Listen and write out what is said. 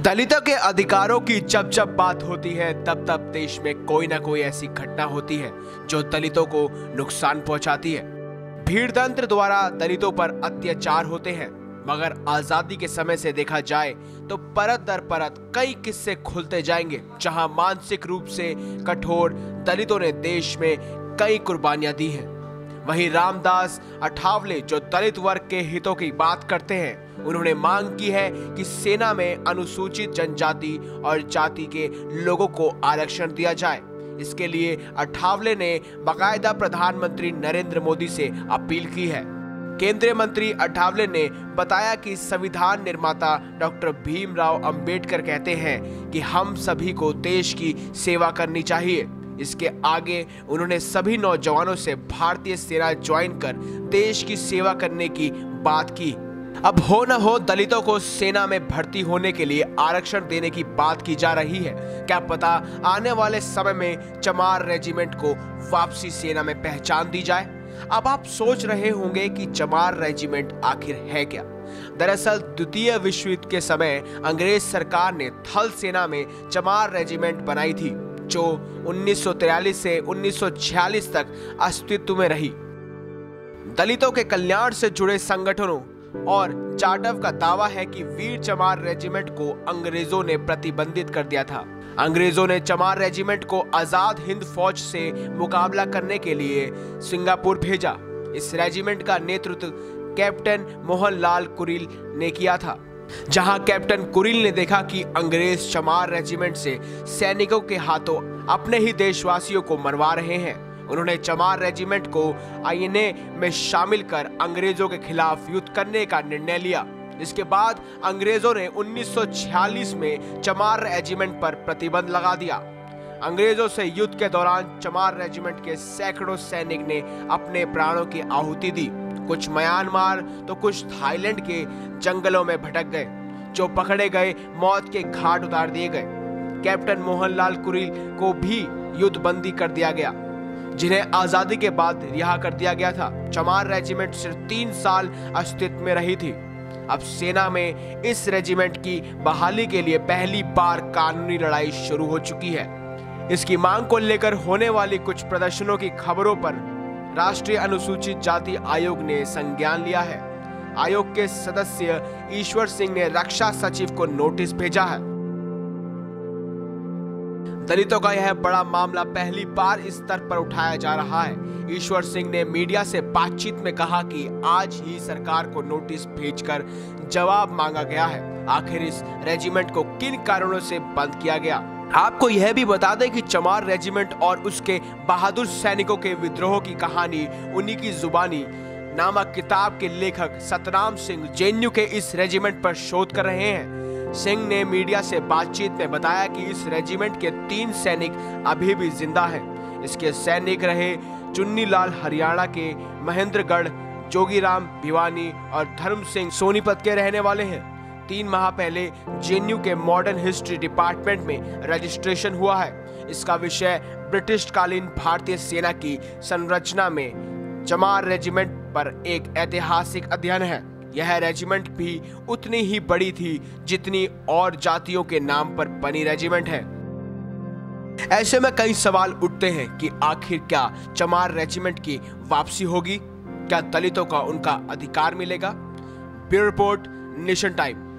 दलितों के अधिकारों की जब जब बात होती है, तब तब देश में कोई ना कोई ऐसी घटना होती है, जो दलितों को नुकसान पहुंचाती है। भीड़ तंत्र द्वारा दलितों पर अत्याचार होते हैं, मगर आज़ादी के समय से देखा जाए तो परत दर परत कई किस्से खुलते जाएँगे, जहाँ मानसिक रूप से कठोर दलितों ने देश में कई कुर्बानियाँ दी हैं। वहीं रामदास अठावले, जो दलित वर्ग के हितों की बात करते हैं, उन्होंने मांग की है कि सेना में अनुसूचित जनजाति और जाति के लोगों को आरक्षण दिया जाए। इसके लिए अठावले ने बाकायदा प्रधानमंत्री नरेंद्र मोदी से अपील की है। केंद्रीय मंत्री अठावले ने बताया कि संविधान निर्माता डॉक्टर भीमराव अंबेडकर कहते हैं कि हम सभी को देश की सेवा करनी चाहिए। इसके आगे उन्होंने सभी नौजवानों से भारतीय सेना ज्वाइन कर देश की सेवा करने की बात की। अब हो न हो दलितों को सेना में भर्ती होने के लिए आरक्षण देने की बात की जा रही है। क्या पता आने वाले समय में चमार रेजिमेंट को वापसी सेना में पहचान दी जाए? अब आप सोच रहे होंगे कि चमार रेजिमेंट आखिर है क्या? दरअसल द्वितीय विश्व युद्ध के समय अंग्रेज़ सरकार ने थल सेना में चमार रेजिमेंट बनाई थी। जो 1943 से 1946 तक अस्तित्व में रही। दलितों के कल्याण से जुड़े संगठनों और जाटव का दावा है कि वीर चमार रेजिमेंट को अंग्रेज़ों ने प्रतिबंधित कर दिया था। अंग्रेज़ों ने चमार रेजिमेंट को आज़ाद हिंद फौज से मुकाबला करने के लिए सिंगापुर भेजा। इस रेजिमेंट का नेतृत्व कैप्टन मोहनलाल कुरिल ने किया था। जहाँ कैप्टन कुरिल ने देखा कि अंग्रेज़ चमार रेजिमेंट से सैनिकों के हाथों अपने ही देशवासियों को मरवा रहे हैं। उन्होंने चमार रेजिमेंट को आईएनए में शामिल कर अंग्रेज़ों के खिलाफ युद्ध करने का निर्णय लिया। इसके बाद अंग्रेज़ों ने 1946 में चमार रेजिमेंट पर प्रतिबंध लगा दिया। अंग्रेज़ों से युद्ध के दौरान चमार रेजिमेंट के सैकड़ों सैनिक ने अपने प्राणों की आहुति दी। कुछ म्यांमार तो कुछ थाईलैंड के जंगलों में भटक गए, जो पकड़े गए, मौत के घाट उतार दिए गए। कैप्टन मोहनलाल कुरिल को भी युद्ध बंदी कर दिया गया, जिन्हें आज़ादी के बाद रिहा कर दिया गया था। चमार रेजिमेंट सिर्फ़ तीन साल अस्तित्व में रही थी। अब सेना में इस रेजिमेंट की बहाली के लिए पहली बार कानूनी लड़ाई शुरू हो चुकी है। इसकी मांग को लेकर होने वाली कुछ प्रदर्शनों की खबरों पर राष्ट्रीय अनुसूचित जाति आयोग ने संज्ञान लिया है। आयोग के सदस्य ईश्वर सिंह ने रक्षा सचिव को नोटिस भेजा है। दलितों का यह बड़ा मामला पहली बार इस स्तर पर उठाया जा रहा है। ईश्वर सिंह ने मीडिया से बातचीत में कहा कि आज ही सरकार को नोटिस भेजकर जवाब मांगा गया है। आखिर इस रेजिमेंट को किन कारणों से बंद किया गया? आपको यह भी बता दें कि चमार रेजिमेंट और उसके बहादुर सैनिकों के विद्रोह की कहानी, उन्हीं की जुबानी नामक किताब के लेखक सतराम सिंह जेएनयू के इस रेजिमेंट पर शोध कर रहे हैं। सिंह ने मीडिया से बातचीत में बताया कि इस रेजिमेंट के तीन सैनिक अभी भी ज़िंदा हैं। इसके सैनिक रहे चुन्नीलाल हरियाणा के महेंद्रगढ़, जोगीराम भिवानी और धर्म सिंह सोनीपत के रहने वाले हैं। तीन माह पहले जेएनयू के मॉडर्न हिस्ट्री डिपार्टमेंट में रजिस्ट्रेशन हुआ है। इसका विषय ब्रिटिश कालीन भारतीय सेना की संरचना में चमार रेजिमेंट पर एक ऐतिहासिक अध्ययन है। यह रेजिमेंट भी उतनी ही बड़ी थी जितनी और जातियों के नाम पर बनी रेजिमेंट है। ऐसे में कई सवाल उठते हैं कि आखिर क्या चमार रेजिमेंट की वापसी होगी? क्या दलितों का उनका अधिकार मिलेगा? Bureau report, nation time.